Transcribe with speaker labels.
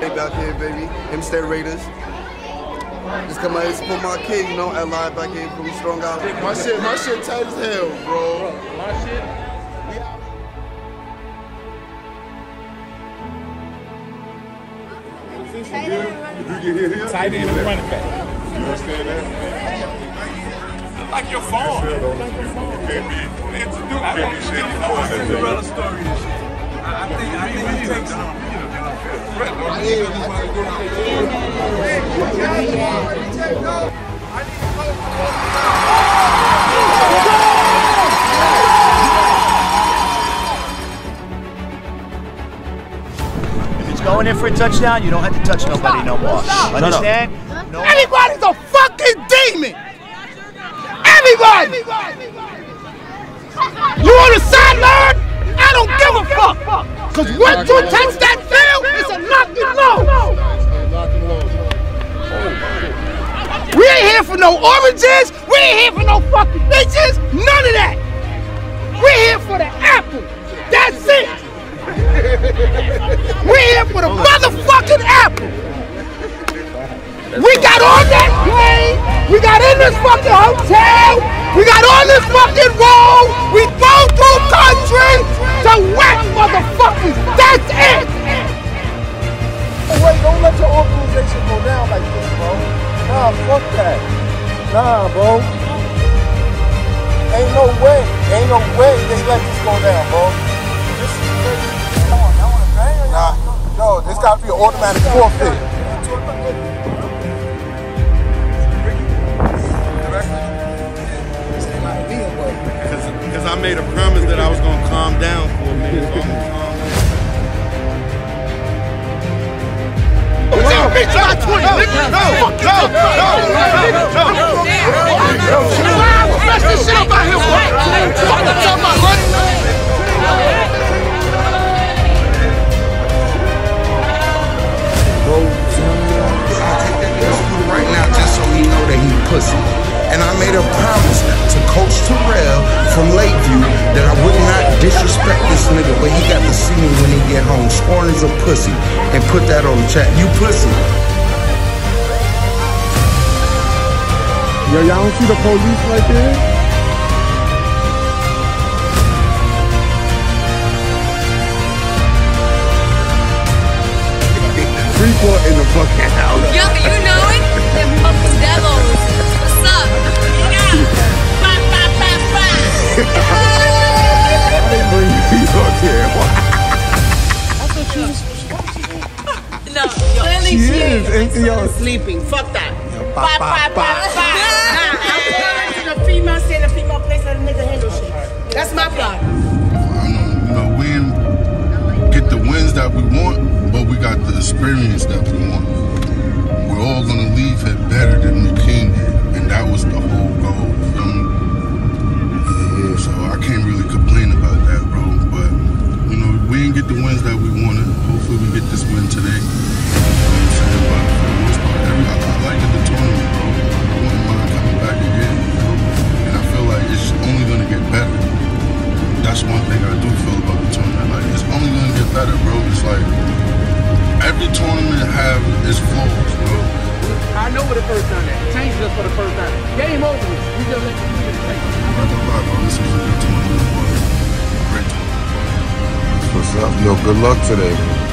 Speaker 1: back here, baby. Hempstead Raiders. Just come out here and support my kid, you know, at live back here from Strong Out.
Speaker 2: My shit, my shit tight as hell, bro.
Speaker 3: My shit.
Speaker 2: If you get hit here,
Speaker 3: Tight end and running back.
Speaker 2: you understand that?
Speaker 3: Like your phone.
Speaker 2: You can't be, you can't be shit.
Speaker 4: Cinderella story and shit. I,
Speaker 5: going in for a touchdown, you don't have to touch nobody no more. Understand? No.
Speaker 6: Everybody's a fucking demon. Everybody. You on the sideline? I don't give a fuck. Cause once you touch that We ain't here for no oranges. We ain't here for no fucking bitches. None of that. We're here for the apple. That's it. We're here for the motherfucking apple. We got on that plane. We got in this fucking hotel. We got on this fucking road.
Speaker 7: Nah, fuck that. Nah, bro. Ain't no way. Ain't no way they let this go down, bro. This is crazy. Come on, y'all wanna bang or Nah, yo, this gotta be an automatic forfeit.
Speaker 2: Because I made a promise that I was going to calm down for a minute. So I'm gonna calm down.
Speaker 6: Bitch, I 20, nigga. No, no, no, no, no. Mess this shit up out here, boy. Fuck the talking about, honey.
Speaker 8: right now just so he know that he pussy. And I made a promise to Coach Terrell from Lakeview that I would not disrespect this nigga, but he got to see me when he get home. Scorn is a pussy. And put that on the chat. You pussy.
Speaker 2: Yo, y'all don't see the police right there? Freeport in the fucking house.
Speaker 9: Yo, you know it? Them fucking devils. What's up? Yeah. Bah, bah, bah, bah.
Speaker 2: Bring me up here.
Speaker 9: No, clearly
Speaker 2: She
Speaker 9: she
Speaker 2: is.
Speaker 9: is.
Speaker 6: Sleeping. Fuck that.
Speaker 9: Bah, bah, bah,
Speaker 6: female, female place, a nigga handle shit. That's my plan.
Speaker 2: you know, we get the wins that we want, but we got the experience that we want. We're all gonna leave here better than we came here, and that was the whole goal. Yeah, so I can't really complain about that, bro. But you know, we didn't get the wins that we wanted. Hopefully, we get this win today.
Speaker 7: Yo, good luck today.